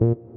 you.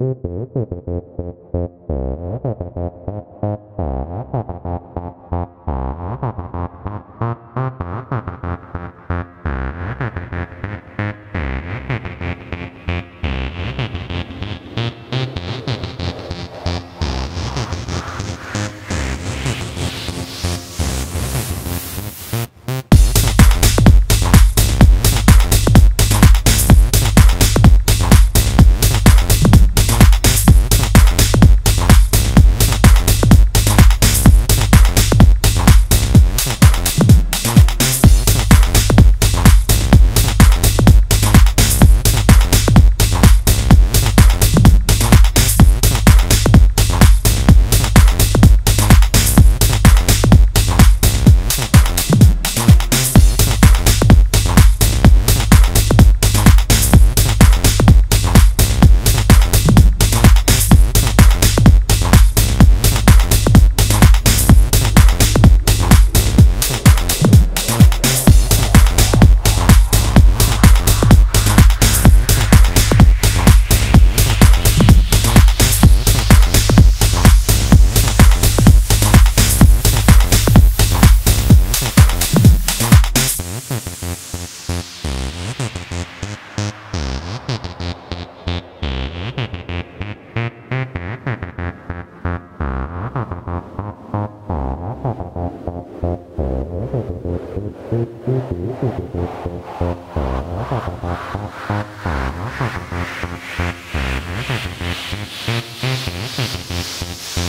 Thank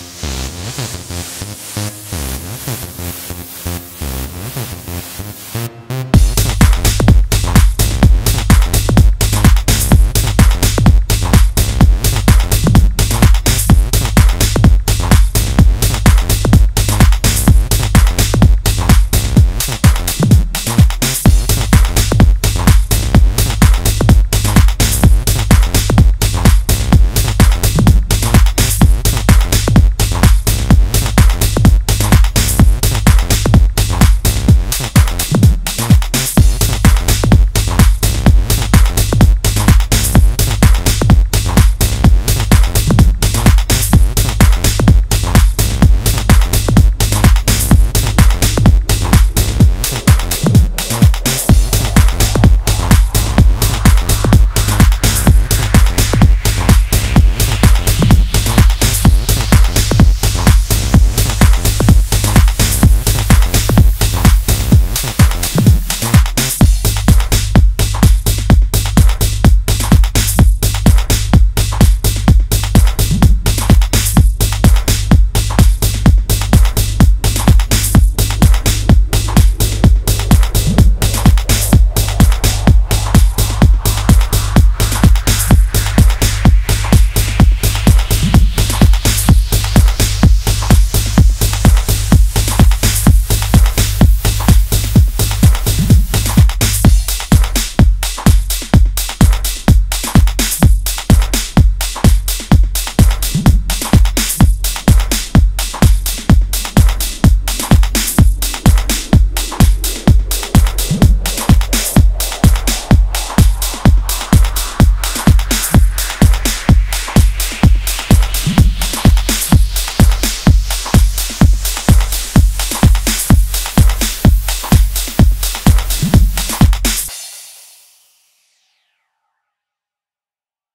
you.